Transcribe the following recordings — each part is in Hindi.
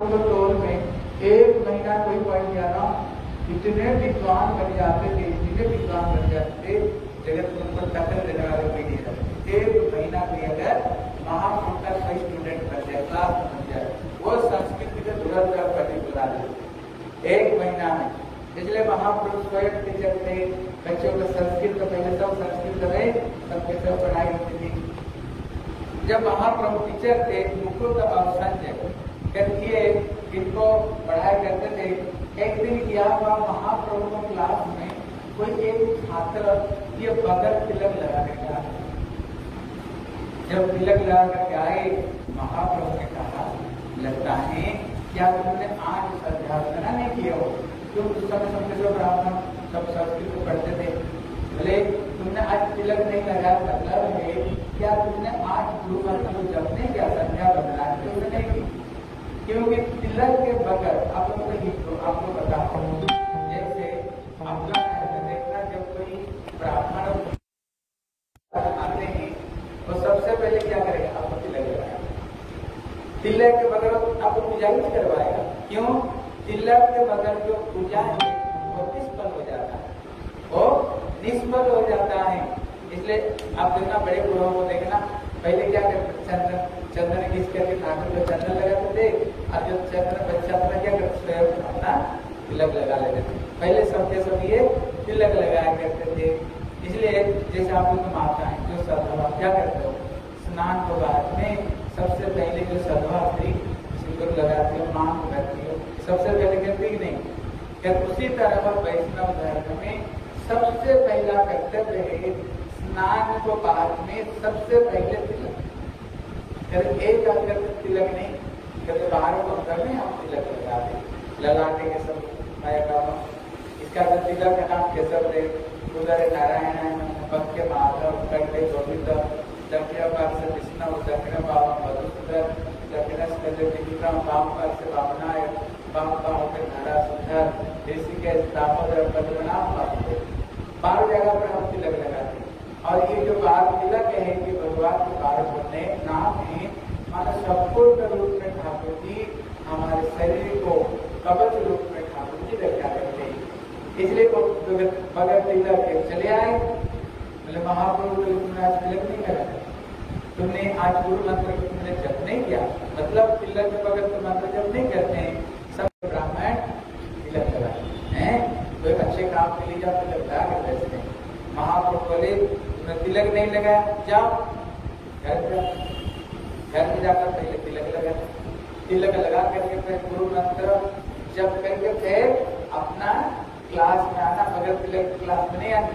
टोल में एक महीना कोई पढ़ गया ना, इतने विद्वान बन जाते थे, इतने विद्वान बन जाते थे, जगत में उनको देने वाले कोई नहीं रहते एक महीना कोई अगर महापुरुष का कोई स्टूडेंट बन जाए क्लास बन जाए, वो संस्कृत के तुरंत पढ़ने बुला दे एक महीना में। इसलिए महापुरुष स्वयं टीचर थे, बच्चों को संस्कृत तो पहले सब संस्कृत में सब कैसे पढ़ाई होती थी। जब महाप्रभु टीचर थे, मुकुंद और संजय करके इनको पढ़ाई करते थे, एक दिन किया हुआ महाप्रभु को क्लास में, कोई एक छात्र ये बगल तिलक लगा आया जब तिलक लगा करके आए, महाप्रभु ने कहा लगता है क्या तुमने आज अध्यापना नहीं किया हो? क्यों उस समय सबके सब ब्राह्मण, सब संस्कृत को पढ़ते थे। बोले, तुमने आज तिलक नहीं लगाया मतलब है, क्या तुमने आज गुरु को जब नहीं किया संध्या तुमने नहीं। की क्योंकि तिलक के बगैर आप लोग को आपको बता जैसे देखना जब कोई ब्राह्मण आते हैं तो सबसे पहले क्या करेगा? आपको तिलक लगाएगा तिलक के बगैर आपको पूजा ही करवाएगा। क्यों? तिलक के बगैर जो पूजा है, वो निष्फल हो जाता है। वो निष्फल हो जाता है। इसलिए आप देखना, बड़े बुढ़ों को देखना, पहले क्या करते चंदन चंदन घिस करके ठाकुर को चंदन लगाते थे? और जब चंदन बच्चा अपना क्या करते स्वयं अपना तिलक लगा लेते थे। पहले सबके सब ये तिलक लगाया करते थे। इसलिए जैसे आप लोग माता है, जो सदभा क्या करते हो? स्नान के बाद में सबसे पहले जो सदभा स्त्री सिंदूर लगाती हो, मांग करती हो। सबसे पहले करती कि नहीं? क्या उसी तरह पर वैष्णव धर्म में सबसे पहला कर्तव्य है, स्नान को बाद में सबसे पहले कहते एक अंदर तिलक नहीं कहते बाहर को अंदर में हम तिलक लगाते लगाते के सब आएगा इसका जो तिलक का नाम केसर दे उधर नारायण भक्ति माधव कंठे गोविंद दक्षिण पार से विष्णु दक्षिण भाव मधुसूदन दक्षिण स्कंद विक्रम वाम पार से वामनाय वाम पाव के नारा सुंदर ऋषिकेश दामोदर पद्मनाभ वासुदेव बारह जगह पर हम तिलक लगाते और ये जो बार तिलक है कि भगवान के बोलने, नाम है माना संपूर्ण रूप में ठाकुर जी हमारे शरीर को कवच रूप में ठाकुर जी रखा करते इसलिए वो बगैर तिलक के चले आए। बोले, महाप्रभु तो तुमने आज तिलक नहीं करा तुमने आज गुरु मंत्र को तुमने जप नहीं किया। मतलब तिलक के बगैर तो मंत्र जप नहीं करते हैं। सब ब्राह्मण तिलक लगाए। हैं? कोई अच्छे काम के लिए तिलक लगा कर बैठते हैं। महाप्रभु बोले तिलक नहीं लगाया। जाओ घर पे घर में जाकर पहले तिलक लगा। तिलक लगा करके फिर गुरु मंत्र जब करके फिर अपना क्लास में आना। तिलक क्लास में नहीं आना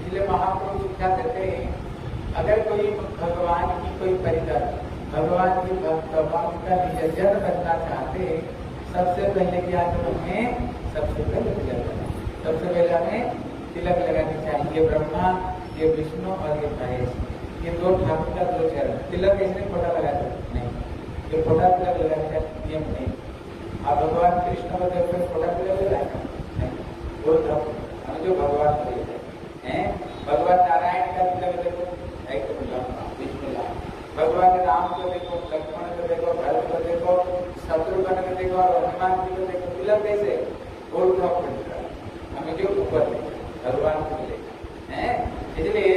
इसलिए महाप्रभु देते हैं। अगर कोई भगवान की कोई परिकर, भगवान की भगवान का निजन करना चाहते सबसे पहले क्या करो हमें? सबसे पहले तिलक लगा सबसे पहले हमें तिलक लगानी चाहिए ब्रह्मा, ये विष्णु और ये महेश। ये दो ठाकुर का दो चरण तिलक इसने फोटा लगा नहीं। ये फोटा तिलक लगाने का नियम नहीं। आप भगवान कृष्ण को देखते फोटा तिलक लगाएगा नहीं। वो हम जो भगवान को हैं? भगवान नारायण का तिलक देखो। एक तो विष्णु भगवान राम को देखो, लक्ष्मण को देखो, भरत को देखो शत्रुघ्न को देखो, और हनुमान जी को देखो। तिलक कैसे? गोल हमें जो ऊपर भगवान को मिलेगा इसलिए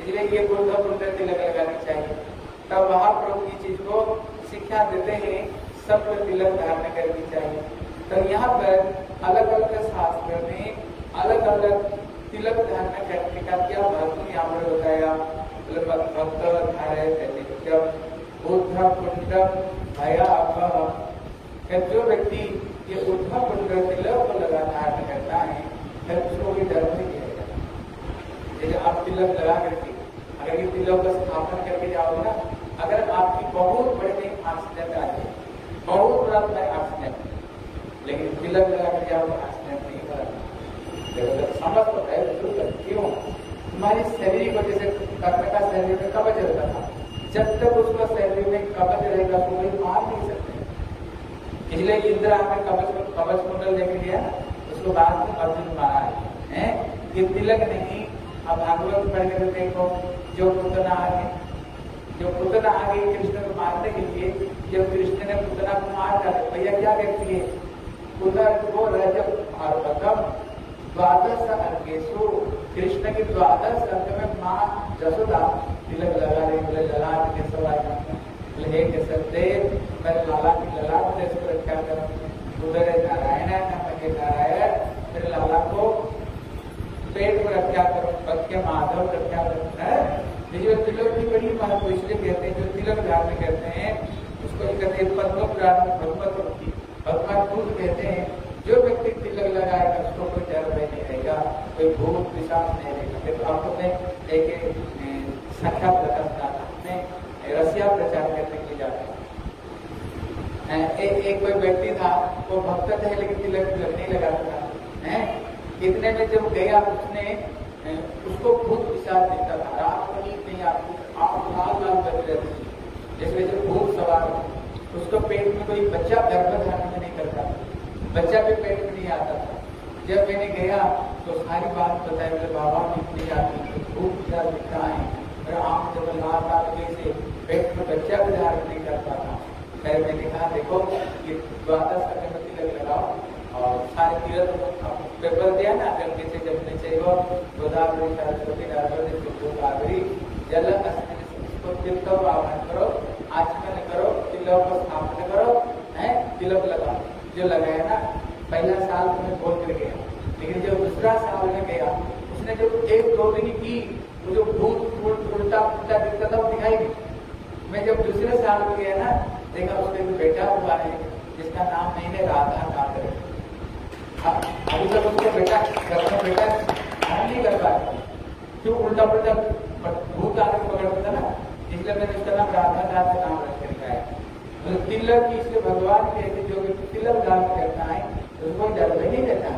इसलिए ये बुद्ध बुद्ध तिलक लगानी चाहिए तब महाप्रभु की चीज़ को शिक्षा देते हैं? सबको तिलक धारण करनी चाहिए। तो यहाँ पर अलग अलग शास्त्र में अलग अलग तिलक धारण करने का क्या महत्व यहाँ पर बताया? भक्त भया जो व्यक्ति ये उद्धव कुंड तिलक को करता है भी धर्म नहीं आप तिलक लगा करके, अगर ये तिलक का स्थापन करके जाओगे ना अगर आपकी बहुत बड़े एक्सीडेंट आ जाए बहुत बड़ा तुम्हारा एक्सीडेंट लेकिन तिलक लगा कर जाओगे एक्सीडेंट नहीं करा समझ तो है क्यों? तुम्हारी शरीर को जैसे कर्म का शरीर में कवच रहता था। जब तक उसका शरीर में कवच रहेगा तो कोई मार नहीं सकते। इसलिए इंदिरा में कवच कवच कुंडल लेके गया उसको बाद में अर्जुन मारा है? ये तिलक नहीं, अब भागवत पढ़ के देखो, जो पुतना आगे जो पुतना आ गई कृष्ण को मारने के लिए, जब कृष्ण ने पुतना को मार डाले, भैया क्या कहती है? पुनर को और प्रथम द्वादश अर्घेशु कृष्ण के द्वादश अर्घ में माँ जसोदा, तिलक लगा रही बोले लला के सब बोले, हे केसर देव, मैं लाला की लला को इसको रक्षा करूँ। उधर नारायण है मैं नारायण, फिर लाला को पेट को रक्षा करो पद के माधव रक्षा करो है ये जो तिलक की बड़ी महत्व इसलिए कहते तिलक धारण कहते हैं, उसको कहते हैं पद्म पुराण, भगवत भगवान खुद कहते हैं, जो व्यक्ति तिलक लगाएगा उसको कोई डर नहीं रहेगा, कोई भूत विशाल नहीं रहेगा। फिर आपको मैं एक संख्या प्रकाश अपने रसिया प्रचार करने के लिए जाते हैं। एक कोई व्यक्ति था, वो भक्त थे, लेकिन तिलक तिलक नहीं लगाता था। है? इतने में जब गया, उसने उसको भूत विचार देता था। रात को नींद नहीं आती आप लाल लाल बज रहे थे। जैसे जब भूत सवार उसको पेट में कोई बच्चा गर्भ धारण नहीं करता। बच्चा भी पेट में नहीं आता था। जब मैंने गया तो सारी बात बताई, मेरे बाबा में इतनी आती भूत विचार दिखता है, मेरा आम जब लाल लाल से पेट में बच्चा भी धारण नहीं करता था। खैर, मैंने कहा, देखो, ये द्वादश अगरबत्ती लग लगाओ और सारे तीर्थ पेपर दिया ना अगर किसी जब नीचे हो गोदावरी सरस्वती नर्मदे गोदावरी जल इसको तीर्थ आवरण करो आचमन तिलक को स्थापना करो, है? तिलक लगाओ। जो लगाया ना, पहला साल में बोल कर गया। लेकिन जब दूसरा साल में गया, उसने जब एक दो दिन की वो जो भूत उल्टा उल्टा दिखता था वो दिखाई नहीं मैं जब दूसरे साल में गया ना, देखा उसके बेटा हुआ है, जिसका नाम है राधा काकर अभी तक उसको बेटा घर में बेटा ध्यान नहीं कर पाया। क्यों उल्टा पुल्टा भूत आगे पकड़ता था ना? इसलिए मैंने उसका नाम राधा दास नाम रख। है तो तिलक की इसलिए भगवान कहते जो तिलक दान करता है उसको डर नहीं देता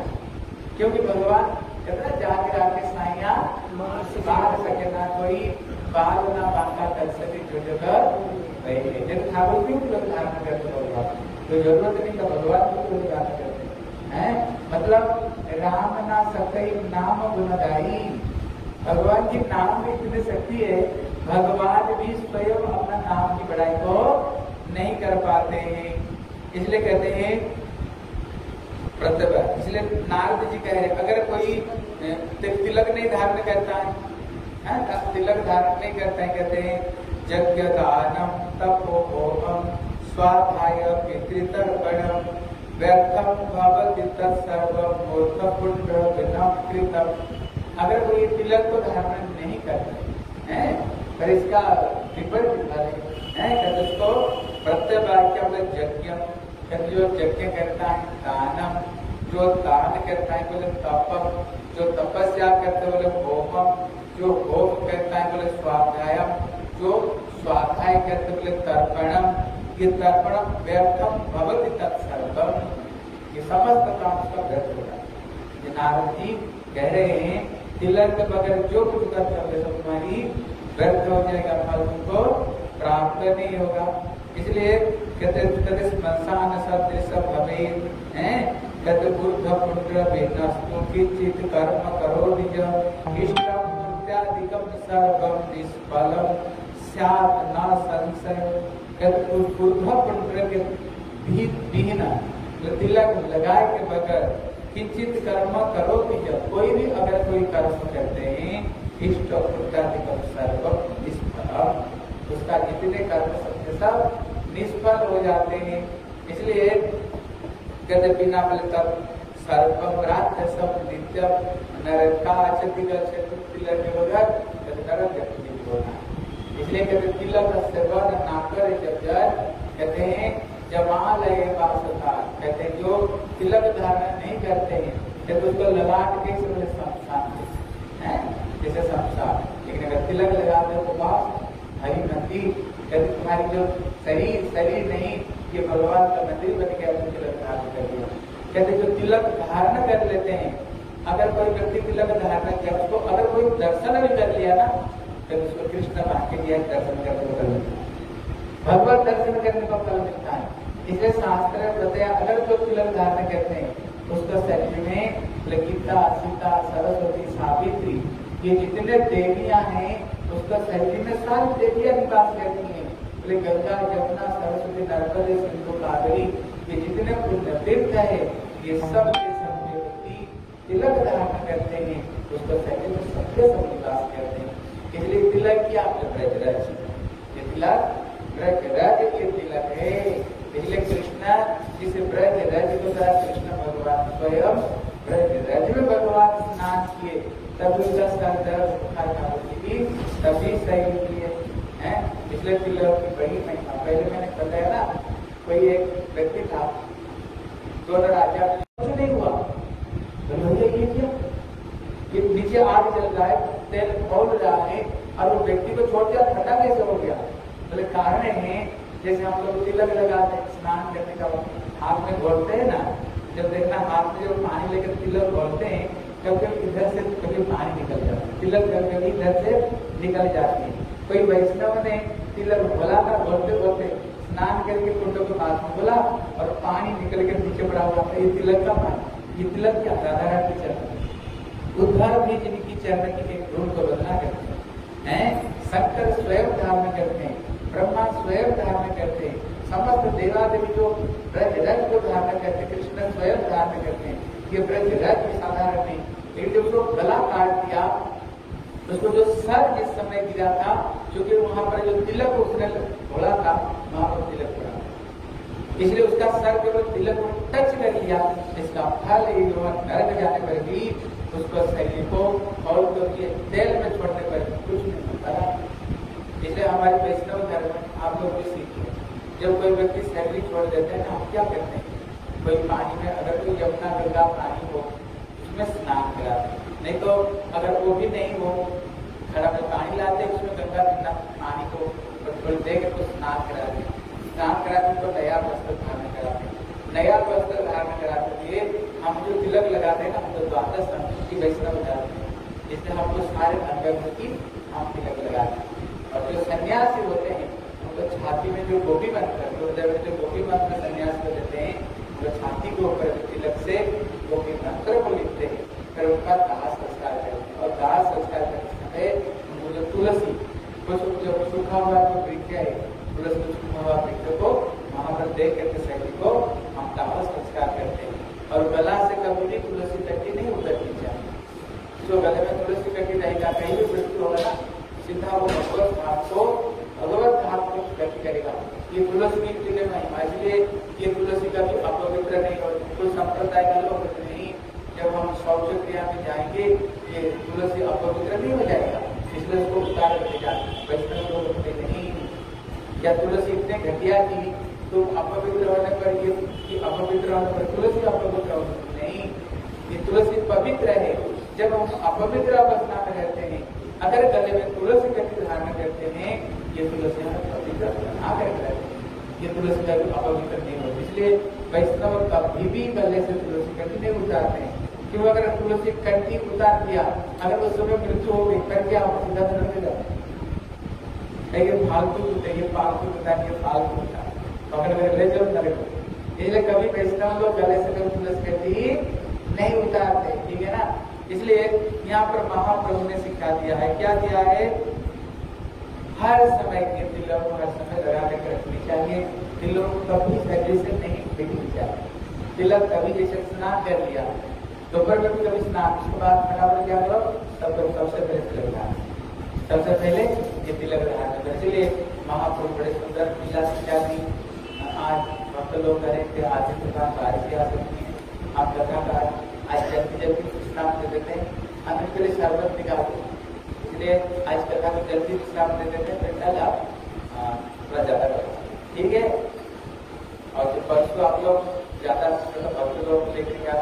क्योंकि भगवान कहते जाके जाके साइया बाहर सके ना कोई बाल ना बांका कर सके जो जगह जब ठाकुर तिलक धारण करते भगवान। तो ज़रूरत नहीं था भगवान को तिलक धारण करते है। मतलब राम ना सकई नाम गुणदाई भगवान की नाम में इतनी शक्ति है भगवान भी स्वयं अपना नाम की बढ़ाई को नहीं कर पाते हैं। इसलिए कहते हैं प्रतिभा इसलिए नारद जी कह रहे अगर कोई तिलक नहीं धारण करता है तिलक धारण नहीं करते हैं, कहते हैं यज्ञ दानम तपोम स्वाध्याय पितृतर्पणम व्यर्थम भवति तत्सर्वम अगर कोई तिलक को धारण नहीं करते हैं पर इसका विपरीत है कहते उसको प्रत्यवाक्य यज्ञ कहते जो यज्ञ करता है, दानम, जो दान करता है, बोले तपम, जो तपस्या करते बोले होमम, जो होम करता है, बोले स्वाध्यायम, जो स्वाध्याय करते बोले तर्पणम, ये तर्पण व्यर्थम भवती तत्सर्वम। ये समस्त काम उसका व्यर्थ होगा ये नारद जी कह रहे हैं, तिलक बगैर जो कुछ कर सकते सब तुम्हारी व्यर्थ हो जाएगा, फल तुमको प्राप्त नहीं होगा। इसलिए हैं। कर्म करो इष्टम सर्वम निष्फलम। स्यात् न संशय। तिलक लगाए के बगैर किंचित कर्म करो जब कोई भी अगर कोई कर्म करते हैं इष्ट सर्व निष्फल उसका जितने कर्म सबके सब निष्फल हो जाते हैं। इसलिए सब इसलिए कहते तिलक सेवन ना करे जब कहते हैं वासता कहते जो तिलक धारण नहीं करते हैं उसको ललाट के जैसे शमशान लेकिन अगर तिलक तो बाप हरी नदी कहते तुम्हारी जो शरीर शरीर नहीं, ये भगवान का मंदिर बन गया तो तिलक धारण कर दिया। कहते, जो तिलक धारण कर लेते हैं, अगर कोई व्यक्ति तिलक धारण कर, उसको अगर कोई दर्शन भी कर लिया ना तो उसको कृष्ण के लिए दर्शन करने को फल भगवत दर्शन करने का फल मिलता है। इसलिए शास्त्र बताया, अगर जो तिलक धारण करते हैं, उसका शरीर में ललिता सीता, सरस्वती, सावित्री, ये जितने देवियाँ हैं उसका शरीर में सारी देवियाँ निवास करती हैं बोले गंगा यमुना सरस्वती नर्मदे सिंधु कावेरी ये जितने तीर्थ है ये सब तिलक धारण करते हैं शरीर में सब निवास करते हैं इसलिए तिलक ब्रजराज तिलक ब्रजराज के तिलक है इसलिए कृष्ण जिस ब्रज रज को कृष्ण भगवान स्वयं ब्रज रज में भगवान स्नान किए तब उसका सर दर्द बुखार की तभी सही किए हैं इसलिए तिलक की बड़ी पहले मैंने बताया ना, कोई एक व्यक्ति था दोनों राजा कुछ नहीं हुआ। तो ये नीचे आग रहा है, तेल खोल रहा है, और वो व्यक्ति को छोड़ दिया ठंडा कैसे हो गया? बोले, कारण है, जैसे हम लोग तिलक लगाते हैं, स्नान करने का हाथ में घोलते हैं ना, जब देखना हाथ में जब पानी लेकर तिलक घोलते हैं कभी इधर से कभी पानी निकल जाता है। तिलक कभी कभी इधर से निकल जाती. है कोई वैष्णव ने तिलक बोला था घोलते घोलते स्नान करके कुंडों के पास में बोला और पानी निकल कर नीचे पड़ा हुआ था। ये तिलक का पानी। ये तिलक क्या? राधा की चरण। उद्धार भी जिनकी चरण की एक गुण को बदला करते हैं। शंकर स्वयं धारण करते हैं। ब्रह्मा स्वयं धारण करते हैं। समस्त देवादेवी जो ब्रज रथ को धारण करते कृष्ण स्वयं धारण करते हैं। ये ब्रज रथ साधारण नहीं लेकिन जब उसको गला काट दिया उसको जो सर जिस समय गिरा था क्योंकि वहाँ पर जो तिलक उसने घोड़ा था, वहाँ पर तिलक पड़ा। इसलिए उसका सर केवल तिलक को टच कर लिया, इसका फल नरक जाने पर भी उसको शरीर को और तेल में छोड़ने पर कुछ नहीं होता इसलिए हमारे वैष्णव धर्म में आप लोग भी सीखिए। जब कोई व्यक्ति सैलरी छोड़ देते हैं, आप क्या करते हैं? कोई पानी में अगर कोई यमुना गंगा पानी हो, उसमें स्नान कराते नहीं तो अगर वो भी नहीं हो, खड़ा में पानी लाते, उसमें गंगा गंगा पानी को थोड़ी दे के तो स्नान कराते स्नान कराते तो नया वस्त्र धारण कराते नया वस्त्र धारण कराते हुए हम जो तिलक लगाते हैं हम तो द्वादश की वैष्णव जाते हैं। जिससे हम तो सारे अंग की हम तिलक लगाते हैं और जो सन्यासी होते हैं, उनको छाती में जो गोपी मंत्र, गुरुदेव जो गोपी मंत्र सन्यास को देते हैं, वो छाती के ऊपर तिलक से गोपी मंत्र को लिखते हैं। फिर उनका दाह संस्कार करते हैं और दाह संस्कार करते समय तुलसी कुछ जो सूखा हुआ जो वृक्ष है तुलसी सूखा हुआ वृक्ष को वहाँ पर देख करके शरीर को हम दाह संस्कार करते हैं। और गला से कभी भी तुलसी टट्टी नहीं उतरनी चाहिए जो गले में तुलसी टट्टी रहेगा कहीं भी मृत्यु होगा सीधा वो भगवत भाव को, भगवत भाव को व्यक्त करेगा। ये तुलसी की महिमा इसलिए ये तुलसी का भी अपवित्र नहीं हो कोई संप्रदाय का लोग जब हम शौच क्रिया में जाएँगे, ये तुलसी अपवित्र नहीं हो जाएगा। इसलिए उसको उतार देगा वैष्णव लोग होते नहीं या तुलसी इतने घटिया की तो अपवित्र होने पर ये अपवित्र होने पर तुलसी अपवित्र होने नहीं। ये तुलसी पवित्र है। जब हम अपवित्र अवस्था में रहते हैं, अगर गले में तुलसी का धारण करते हैं, ये तुलसी हमें पवित्र ना कर ये तुलसी का अपवित्र नहीं होती। इसलिए वैष्णव कभी भी गले से तुलसी कटी नहीं उतारते हैं। क्यों अगर तुलसी कंटी उतार दिया, अगर उस समय मृत्यु हो गई फिर क्या हो सीधा नरक में जाते ये फालतू होता है फालतू होता ये फालतू होता तो अगर मेरे ले जाओ नरक इसलिए कभी वैष्णव लोग गले से कभी तुलसी कटी नहीं उतारते, ठीक है ना? इसलिए यहाँ पर महाप्रभु ने सिखा दिया है। क्या दिया है? हर समय के दिलों को, हर समय लगा के रखनी चाहिए। दिलों को कभी सजे से नहीं बिगड़नी चाहिए। तिलक कभी जैसे स्नान कर लिया। दोपहर में भी कभी स्नान उसके बाद फटाफट क्या करो तो सबसे पहले तिलक लगा सबसे पहले ये तिलक लगाना इसलिए महाप्रभु बड़े सुंदर दी आज भक्त लोग करेंगे आज प्रकार कार्य सकती है। आप कथा का आज जल्दी जल्दी विश्राम दे देते हैं लिए शरबत निकालते इसलिए आज कथा को जल्दी विश्राम दे देते हैं फिर आप थोड़ा ज़्यादा करो। ठीक है? और जो परसों आप लोग ज़्यादा भक्त लोग लेके क्या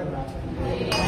और